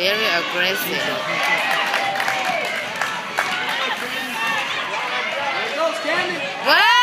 Very aggressive. What?